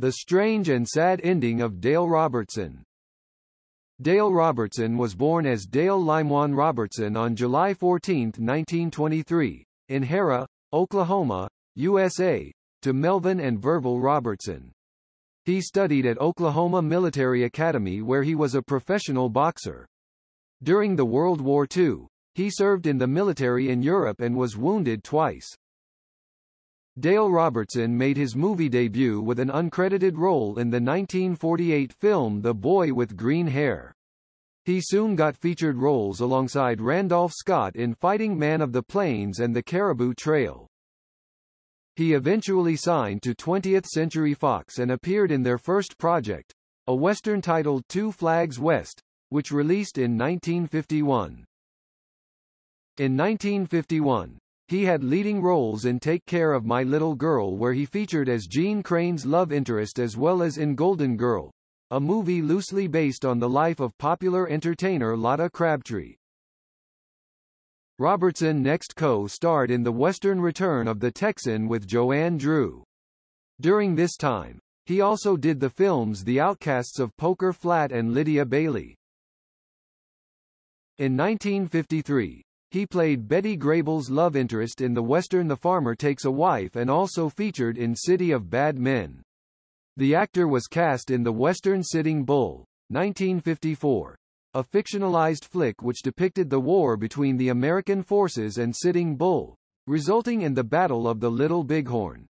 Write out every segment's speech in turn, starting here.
The Strange and Sad Ending of Dale Robertson Dale Robertson was born as Dale Limwan Robertson on July 14, 1923, in Harrah, Oklahoma, USA, to Melvin and Verville Robertson. He studied at Oklahoma Military Academy where he was a professional boxer. During the World War II, he served in the military in Europe and was wounded twice. Dale Robertson made his movie debut with an uncredited role in the 1948 film The Boy with Green Hair. He soon got featured roles alongside Randolph Scott in Fighting Man of the Plains and The Caribou Trail. He eventually signed to 20th Century Fox and appeared in their first project, a western titled Two Flags West, which released in 1951. In 1951, he had leading roles in Take Care of My Little Girl where he featured as Jeanne Crain's love interest as well as in Golden Girl, a movie loosely based on the life of popular entertainer Lotta Crabtree. Robertson next co-starred in the Western Return of the Texan with Joanne Dru. During this time, he also did the films The Outcasts of Poker Flat and Lydia Bailey. In 1953, he played Betty Grable's love interest in the western The Farmer Takes a Wife and also featured in City of Bad Men. The actor was cast in the western Sitting Bull, 1954, a fictionalized flick which depicted the war between the American forces and Sitting Bull, resulting in the Battle of the Little Bighorn.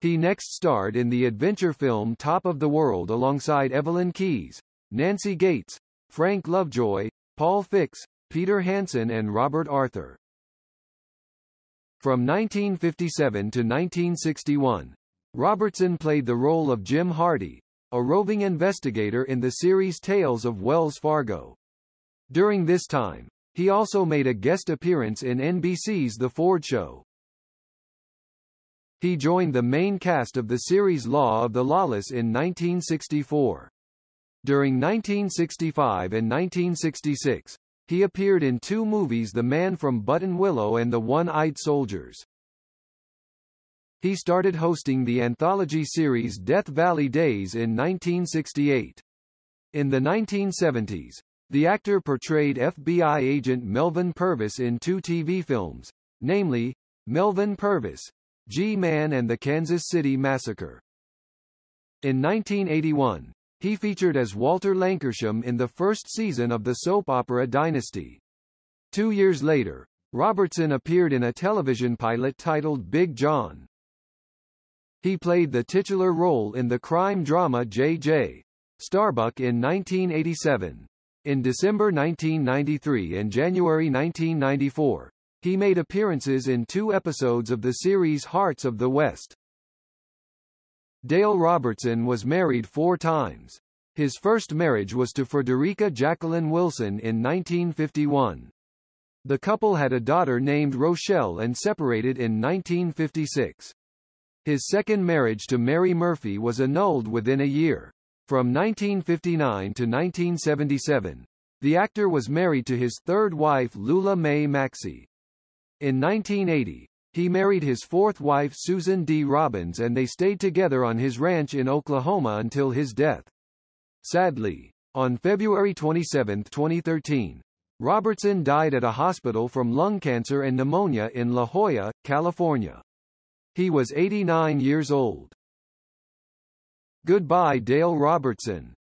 He next starred in the adventure film Top of the World alongside Evelyn Keyes, Nancy Gates, Frank Lovejoy, Paul Fix, Peter Hansen and Robert Arthur. From 1957 to 1961, Robertson played the role of Jim Hardy, a roving investigator in the series Tales of Wells Fargo. During this time, he also made a guest appearance in NBC's The Ford Show. He joined the main cast of the series Law of the Lawless in 1964. During 1965 and 1966, he appeared in two movies The Man from Button Willow and The One-Eyed Soldiers. He started hosting the anthology series Death Valley Days in 1968. In the 1970s, the actor portrayed FBI agent Melvin Purvis in two TV films, namely, Melvin Purvis, G-Man and the Kansas City Massacre. In 1981, he featured as Walter Lankershim in the first season of the soap opera Dynasty. Two years later, Robertson appeared in a television pilot titled Big John. He played the titular role in the crime drama J.J. Starbuck in 1987. In December 1993 and January 1994, he made appearances in two episodes of the series Hearts of the West. Dale Robertson was married four times. His first marriage was to Frederica Jacqueline Wilson in 1951. The couple had a daughter named Rochelle and separated in 1956. His second marriage to Mary Murphy was annulled within a year. From 1959 to 1977, the actor was married to his third wife Lula Mae Maxey. In 1980, he married his fourth wife Susan D. Robbins and they stayed together on his ranch in Oklahoma until his death. Sadly, on February 27, 2013, Robertson died at a hospital from lung cancer and pneumonia in La Jolla, California. He was 89 years old. Goodbye Dale Robertson